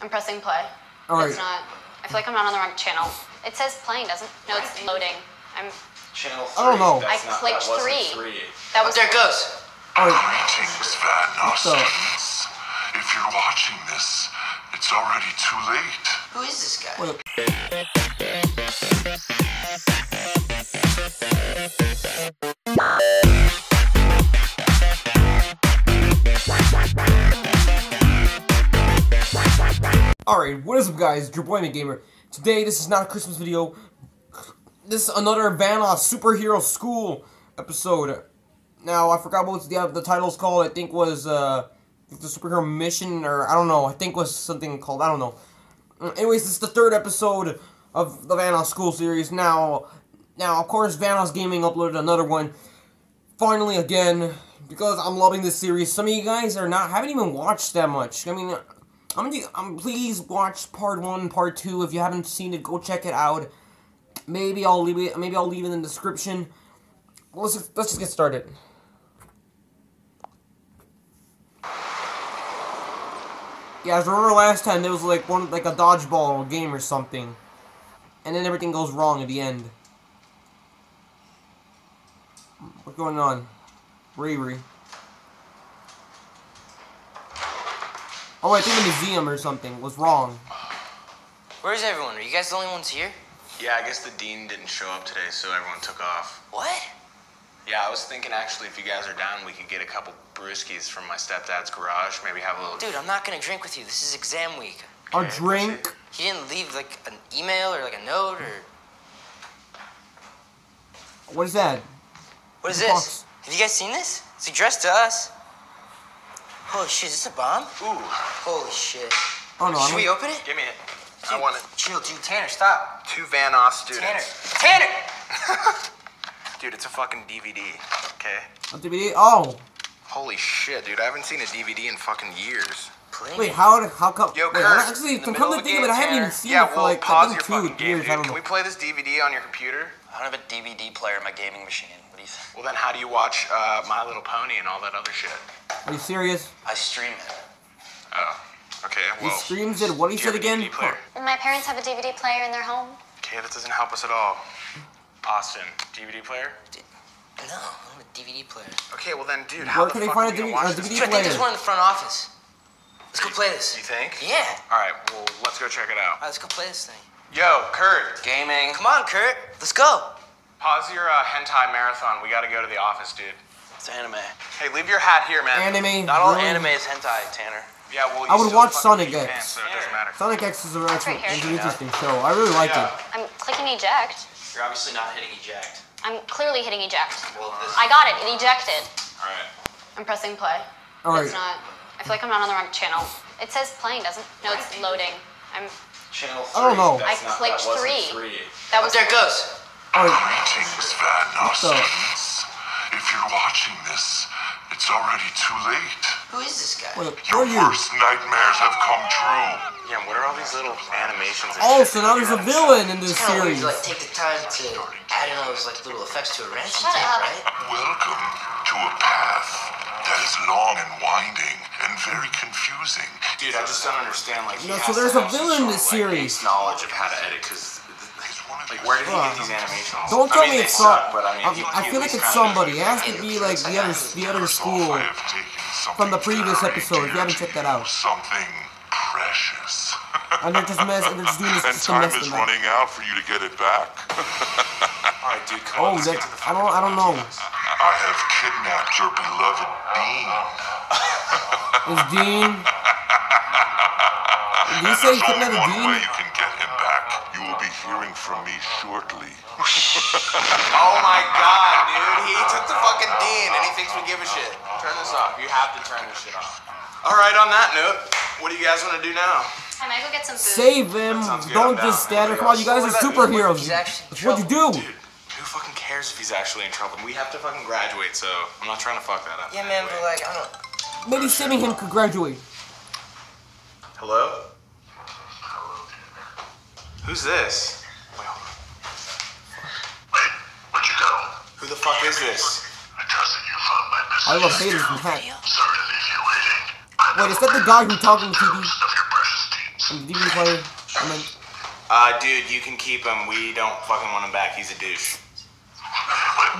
I'm pressing play. All right. It's not. I feel like I'm not on the wrong channel. It says playing, doesn't? No, it's loading. I'm. Channel I don't know. That's I not, clicked that wasn't three. That was There it goes. All right. Greetings, Van So- students. If you're watching this, it's already too late. Who is this guy? Wait. Alright, what is up guys? Your boy Gamer. Today, this is not a Christmas video. This is another Vanoss Superhero School episode. Now, I forgot what the, the title's called. I think was, uh, the Superhero Mission, or I don't know. I think was something called, I don't know. Uh, Anyways, this is the third episode of the Vanoss School series. Now, now, of course, Vanoss Gaming uploaded another one. Finally, again, because I'm loving this series. Some of you guys are not haven't even watched that much. I mean, I'm gonna, um, please watch part one, part two. If you haven't seen it, go check it out. Maybe I'll leave it. Maybe I'll leave it in the description. Let's just, let's just get started. Yeah, I remember last time there was like one like a dodgeball game or something, and then everything goes wrong at the end. What's going on? Riri. Oh, I think the museum or something was wrong. Where's everyone? Are you guys the only ones here? Yeah, I guess the dean didn't show up today, so everyone took off. What? Yeah, I was thinking actually, if you guys are down, we could get a couple brewskis from my stepdad's garage. Maybe have a little. Dude, I'm not gonna drink with you. This is exam week. A drink. He didn't leave like an email or like a note or. What is that? What is this? box. Have you guys seen this? It's addressed to us. Holy shit, is this a bomb? Ooh, Holy shit. Oh no, Should I'm we open it? give me it. I want it. Chill, dude. Tanner, stop. Two Vanoss Tanner. students. Tanner! Dude, it's a fucking DVD. Okay. a DVD. Oh, Holy shit, dude! I haven't seen a DVD in fucking years. Play wait, how how come? Yo, wait, Kurt. actually, in come to think of it, game, I haven't even seen yeah, it for well, like I pause think your two fucking game, years. dude. I don't Can know. we play this DVD on your computer? I don't have a DVD player in my gaming machine. What do you think? Well, then how do you watch uh, My Little Pony and all that other shit? Are you serious? I stream it. Oh, okay. He Well, streams it. What he do you said again? DVD? My parents have a DVD player in their home. Okay, that doesn't help us at all. Austin, DVD player? No, I'm a DVD player. Okay, well then, dude, how Where the can they fuck find are we a DVD watch this? DVD Dude, I think there's one in the front office. Let's go play this. You think? Yeah. All right, well, let's go check it out. Alright, let's go play this thing. Yo, Kurt, Gaming. Come on, Kurt. Let's go. pause your uh, hentai marathon. We gotta go to the office, dude. It's anime. Hey, leave your hat here, man. Anime. Not all really? anime is hentai, Tanner. Yeah, well, you I would watch Sonic beat X. fans, so it doesn't matter. Sonic X is a right actually here. is an interesting show. I really like Yeah. it. I'm clicking eject. You're obviously not hitting eject. I'm clearly hitting eject. Well, this. I got it. It ejected. All right. I'm pressing play. All right. It's not. I feel like I'm not on the wrong channel. It says playing, doesn't? No, it's loading. I'm. Channel three. I don't know. That's I not- clicked that three. three. That was. There it goes. All right. Greetings, Van So- students. If you're watching this, it's already too late. Who is this guy? Wait, Your you? worst nightmares have come true. Yeah, what are all these little animations? and Oh, shit so now there's a villain in this It's kind of weird series. to like take the time to add in all those like little effects to a ransom Shut tape, right? Welcome to a path that is long and winding and very confusing. Dude, I just don't understand. Like, he No, so there's a villain in sort this of, series. base knowledge of how to edit, because He's one of like, where did he Bruh. get these animations? Don't I tell mean, me it's suck, some. but I mean, I, he- I feel like it's kinda- somebody. It has to be like the other the other school I have taken something from the previous episode. If you haven't dear checked that out, Something precious. and they're just mess. They're just doing this and just to time mess is running out for you to get it back. All right, dude, come Oh, on. let's that get to the I don't I don't know. I have kidnapped your beloved Dean. Is Dean? Did you and say there's he kidnapped a Dean? Hearing from me shortly. Oh my god, dude. He took the fucking dean and he thinks we give a shit. Turn this off. You have to turn this shit off. All right, on that note, what do you guys want to do now? I might go get some food. Save him! Don't just down. stand there. Come on, you guys are What does superheroes. He's actually in you do. Dude, who fucking cares if he's actually in trouble? We have to fucking graduate, so I'm not trying to fuck that up. Yeah, man, but like I don't. Maybe saving him could graduate. Hello? Who's this? Wait, hold on. Wait, where'd you go? Who the fuck is this? I trust that you found my I message. love haters from Hack. Sorry to leave you waiting. I Wait, is that the guy who talking to TV? Most of your precious the DVD player. I mean, Uh, dude, you can keep him. We don't fucking want him back. He's a douche.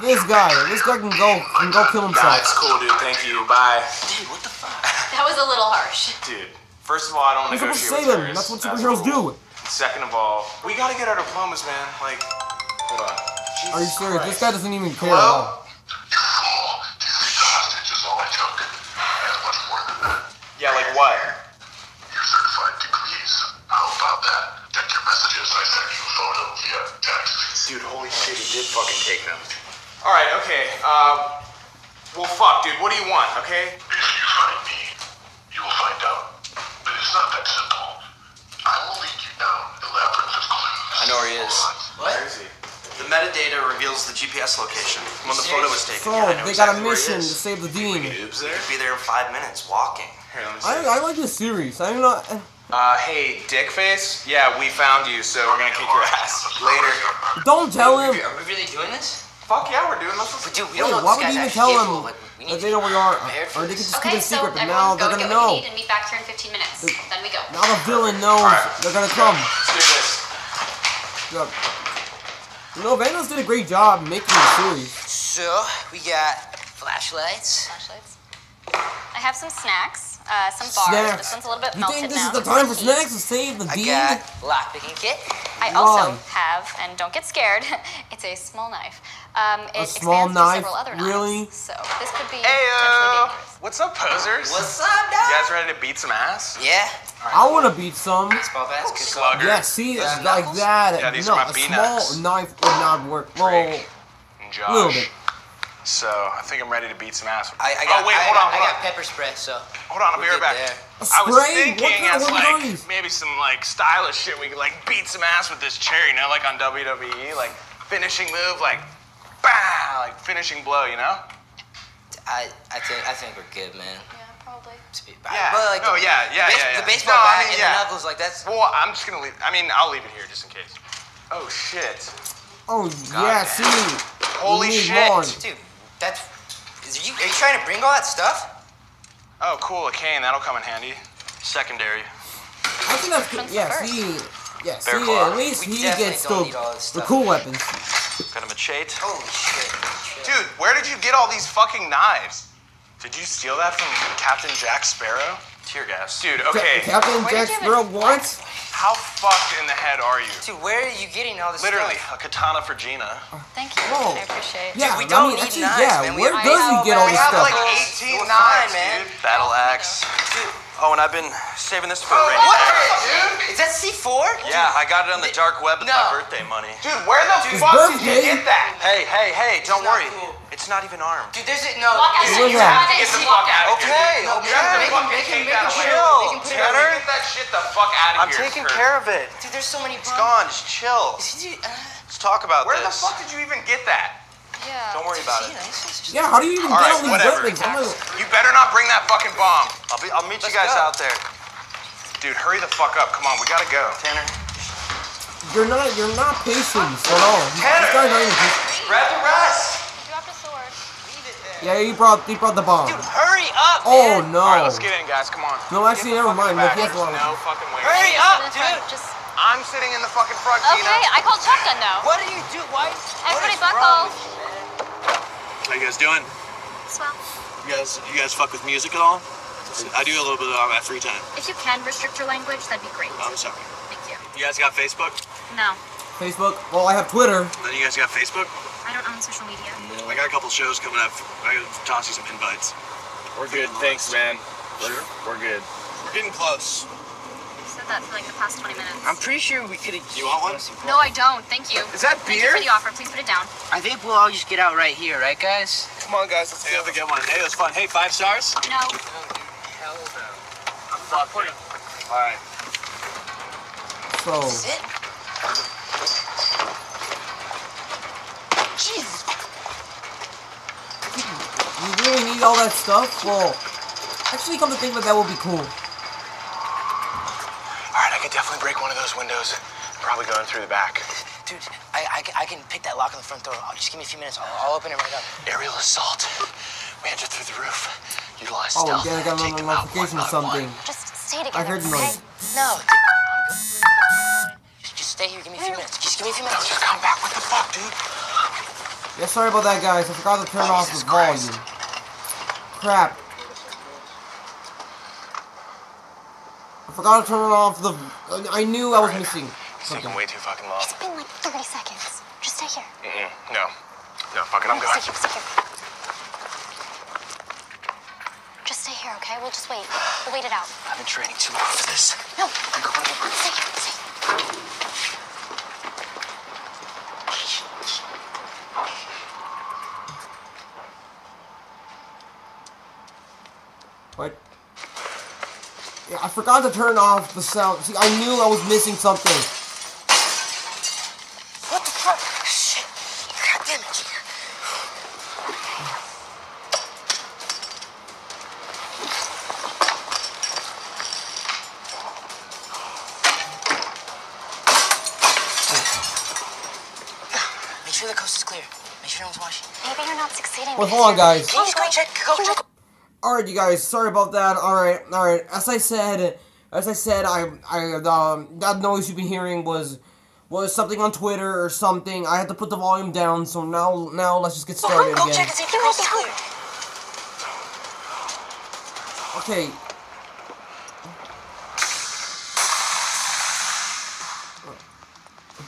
this guy, this guy can go, can go kill Nah, himself. it's cool, dude. Thank you. Bye. Dude, what the fuck? That was a little harsh. Dude, first of all, I don't You're supposed to negotiate with him. That's what superheroes cool. do. Second of all, we gotta get our diplomas, man. Like, hold on. Are you Jesus serious? This guy doesn't even care at all. Hello? You fool. These three hostages is all I took. And much more than that. Yeah, like what? Your certified degrees. How about that? Check your messages. I sent you a photo via text. Dude, holy shit, he did fucking take them. Alright, okay. Uh, well, fuck, dude. What do you want, okay? If you find me, you will find out. But it's not that simple. I will lead you down the labyrinth of clues. I know where he is. Where is he? The metadata reveals the GPS location when the photo was taken. So Yeah, I know they got a exactly where mission to save the dean. Noobs there? Be there in five minutes walking. Here, let me see. I, I like this series. I'm not. Uh, hey, dickface. Yeah, we found you, so we're gonna kick your ass later. Don't tell him. Are we really doing this? Fuck yeah, we're doing this. But dude, we Wait, don't know why would this you even tell actually them. Like, that they know where we are? Or they could this. just keep Okay, it a so secret, but now everyone they're go gonna get what know. you need and meet back here in 15 minutes. Then we go. Now the villain knows Alright. they're gonna come. Let's do this. Look. You know, Vanoss did a great job making the series. So, we got flashlights. Flashlights. I have some snacks, uh, some bars. Snacks. This one's a little bit You melted think this now. is the time for snacks to save the I dean? got lockpicking kit. I also have, and don't get scared, it's a small knife. Um, it A small expands to knife? other Really? knives, so this could be Hey, potentially dangerous. what's up, posers? What's up, You guys ready to beat some ass? Yeah. I wanna beat some. Spell fast. Slugger. Yeah, see, it's like knuckles? that. Yeah, these no, are my a B-knucks. small knife would not work. Well, Drake. And Josh. little bit. So I think I'm ready to beat some ass. I, I got, oh wait, I, on, hold I on, got pepper spray, so. hold on. I'll be we're right good back. there. I was thinking as like these? maybe some like stylish shit. We could like beat some ass with this chair, you know, like on WWE, like finishing move, like, bah, like finishing blow, you know? I, I think I think we're good, man. Yeah, probably. Speed- Yeah. But like No, the, yeah, yeah, the, base- yeah, yeah. the baseball No, I bat mean, and yeah. the knuckles, like that's. Well, I'm just gonna leave. I mean, I'll leave it here just in case. Oh shit! Oh, yeah, see. Holy we need shit! more. Dude, that's. Is you, are you trying to bring all that stuff? Oh, cool, a cane. That'll come in handy. Secondary. I think that's good. Prince Yeah, first. see. Yeah, see, claw. at least We he gets the, need all this the cool weapons. Got a machete. Holy shit. Dude, where did you get all these fucking knives? Did you steal that from Captain Jack Sparrow? Tear gas. Dude, okay. Ca- Captain Where Jack Sparrow, even- what? How fucked in the head are you? Dude, where are you getting all this Literally, stuff? a katana for Gina. Thank you. Whoa. I appreciate it. Yeah, we don't mean, need actually, knives, yeah, man. We where have- does he get all man. this We have stuff? like 18 We're knives, man. dude. Battle axe. Oh, and I've been saving this for a rainy What? day. Is that C4? Yeah, I got it on the dark web with No. my birthday money. Dude, where the His fuck did you get that? Hey, hey, hey, don't worry. cool. It's not even armed. Dude, there's it. No. Walk out is of it- here. Get the fuck out of here. Okay, dude. okay. You have to Make him- make him- make him chill. Make him Tanner, get that shit the fuck out of here. I'm taking Kurt. care of it. Dude, there's so many. It's gone. Just chill. Is he, uh, Let's talk about this. Where the fuck did you even get that? Yeah. Don't worry about it. nice? It's just- Yeah, how do you even All get right, all these whatever. weapons? I'm You better not bring that fucking bomb. I'll be. I'll meet you Let's guys go. out there. Dude, hurry the fuck up. Come on, we gotta go. Tanner, you're not, you're not patient at all. This guy's even grab the rest. You dropped a sword. Yeah, he brought, he brought the bomb. Dude, hurry up, Oh man. no. All right, let's get in, guys. Come on. No, actually, never mind. Back. he has a lot no fucking way. Hurry up, in the front. dude. Just I'm sitting in the fucking front, okay. Gina. I called shotgun though. What do you do? Why? Everybody what is buckle. With you, man? How you guys doing? Swell. You guys, you guys fuck with music at all? I do a little bit on my um, free time. If you can restrict your language, that'd be great. I'm sorry. Thank you. You guys got Facebook? No, Facebook. Well, I have Twitter. Then you guys got Facebook? I don't own social media. I got a couple shows coming up. I gotta toss you some invites. We're good, thanks, man. We're, Sure. we're good. We're getting close. You've said that for like the past 20 minutes. I'm pretty sure we could have. You want one? no, I don't. Thank you. Is that beer? Thank you beer? for the offer. Please put it down. I think we'll all just get out right here, right, guys? Come on, guys. Let's Hey, go. have a good one. Hey, it was fun. Hey, five stars? No. I'm fucking. All right. So, Sit. Jesus. you really need all that stuff? Well, actually, come to think of it, that would be cool. One of those windows. Probably going through the back. Dude, I, I, can- I can pick that lock on the front door. I'll just give me a few minutes. I'll, I'll open it right up. Aerial assault. We entered through the roof. Utilize Oh, stealth. yeah, I got Take another them out notification one or by one. something. Just stay together. I heard okay? noise. No, dude, Stay here. Give me a few minutes. Just give me a few minutes. Just come back. What the fuck, dude? Yeah, sorry about that, guys. I forgot to turn oh, off the Jesus volume. Crap. Forgot to turn off the. I knew I was missing It's taking way too fucking long. It's been like 30 seconds. Just stay here. Mm-mm. No. No, fuck it, I'm going. Stay going. here, stay here. Just stay here, okay? We'll just wait. We'll wait it out. I've been training too long for this. No, i'm stay here, stay. What? Yeah, I forgot to turn off the sound. See, I knew I was missing something. What the fuck? Shit. God damn it. Make sure the coast is clear. Make sure no one's watching. Maybe you're not succeeding. Wait, because hold on, guys. Can you just go check? Go check. Alright, you guys, sorry about that. Alright, alright. As I said, as I said, I, I, um, that noise you've been hearing was, was something on Twitter or something. I had to put the volume down, so now, now let's just get started Go again. check and see if the coast is clear. Okay.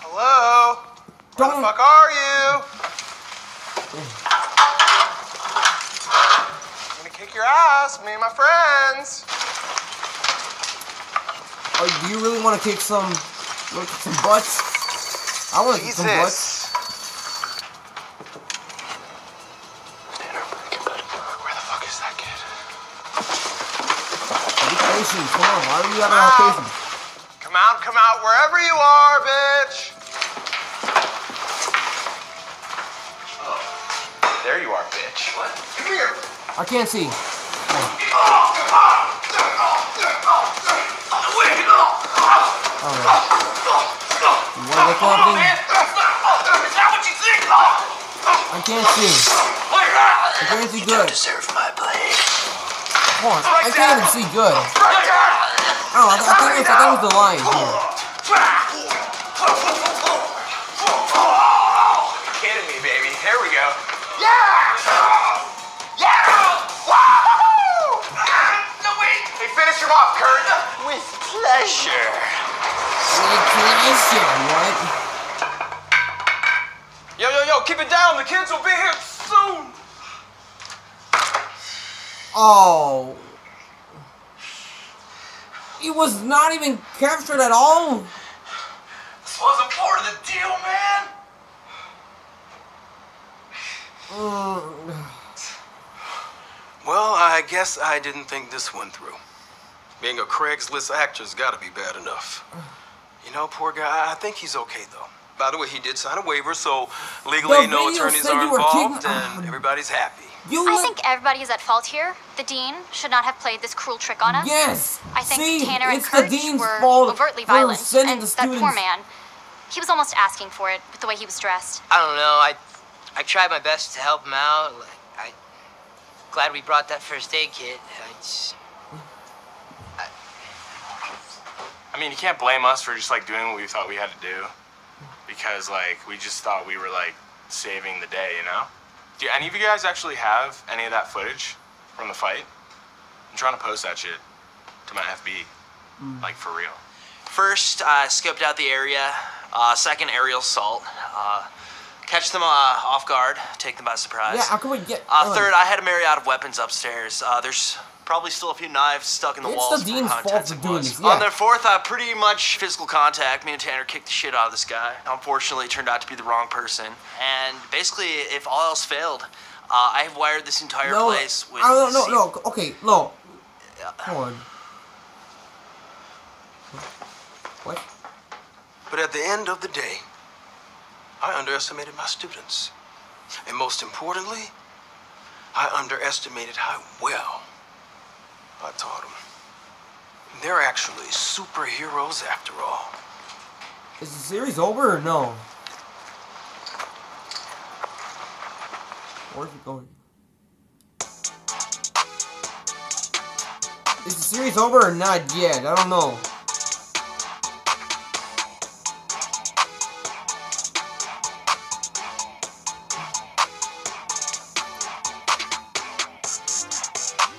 Hello? Where Don't- the fuck are you? I'm gonna kick your ass, me and my friends. Oh, do you really want to kick some, you wanna some butts? I want to kick some butts. Jesus. Where the fuck is that kid? Be. Come on. Why are you having all patience? Come out, come out, wherever you are, bitch. There you are, bitch. What? Come here. I can't see. Alright. You wanna look up me? I can't see. I can't see good. Deserve my blade. Hold on. I can't even see good. Oh, I, I think it's, I think it's the line here. Him off, Kurt. With pleasure. Pleasure, what? Yo, yo, yo, keep it down. The kids will be here soon. Oh. He was not even captured at all? This wasn't part of the deal, man. Mm. Well, I guess I didn't think this one through. Being a Craigslist actor's gotta be bad enough. You know, poor guy, I think he's okay though. By the way, he did sign a waiver, so legally The no attorneys are involved and oh. everybody's happy. You I think everybody is at fault here. The dean should not have played this cruel trick on us. Yes. I think See, Tanner and the Kurt dean's were overtly violent, and the that poor man, he was almost asking for it with the way he was dressed. I don't know. I I tried my best to help him out. I glad we brought that first aid kit. I just, I mean, you can't blame us for just like doing what we thought we had to do, because like we just thought we were like saving the day, you know. Do any of you guys actually have any of that footage from the fight? I'm trying to post that shit to my FB, like for real. First, I scoped out the area. Uh, second, aerial assault. Uh, catch them uh, off guard, take them by surprise. Yeah, how can we get? Uh, third, I had a myriad of weapons upstairs. Uh, there's probably still a few knives stuck in the It's walls. the from dean's fault for doing this, yeah. On their fourth, uh, pretty much physical contact. Me and Tanner kicked the shit out of this guy. Unfortunately, it turned out to be the wrong person. And basically, if all else failed, uh, I have wired this entire no, place with. I don't, no, no. Okay, no. Hold on. What? But at the end of the day, I underestimated my students. And most importantly, I underestimated how well I taught them. They're actually superheroes after all. Is the series over or no? Where's it going? Is the series over or not yet? I don't know.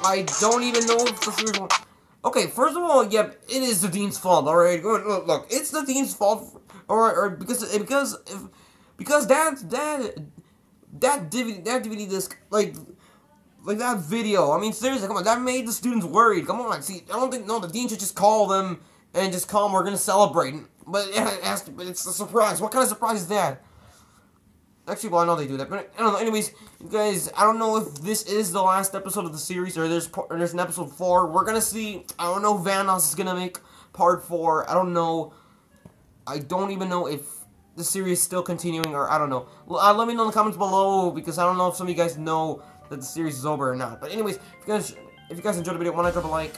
I don't even know if. Okay, first of all, yep, it is the dean's fault. All right, look, look, it's the dean's fault. Or, or because because if, because that that that DVD that DVD disc like like that video. I mean, seriously, come on, that made the students worried. Come on, see, I don't think no, the dean should just call them and just call them. We're gonna celebrate, but it has to, but it's a surprise. What kind of surprise is that? Actually, well, I know they do that, but I don't know. Anyways, you guys, I don't know if this is the last episode of the series or there's or there's an episode four. We're gonna see. I don't know. if Vanoss is gonna make part four. I don't know. I don't even know if the series is still continuing or I don't know. Uh, let me know in the comments below because I don't know if some of you guys know that the series is over or not. But anyways, if you guys if you guys enjoyed the video, want to drop a like.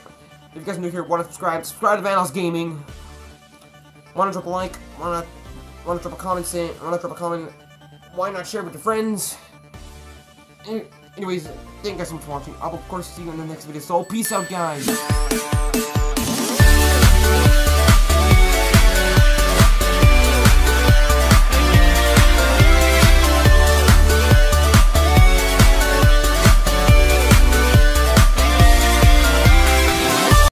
If you guys are new here, want to subscribe, subscribe to Vanoss Gaming. Want to drop a like, want to drop a comment saying, want to drop a comment why not share with your friends? Anyways, thank you guys so much for watching. I'll of course see you in the next video. So peace out, guys.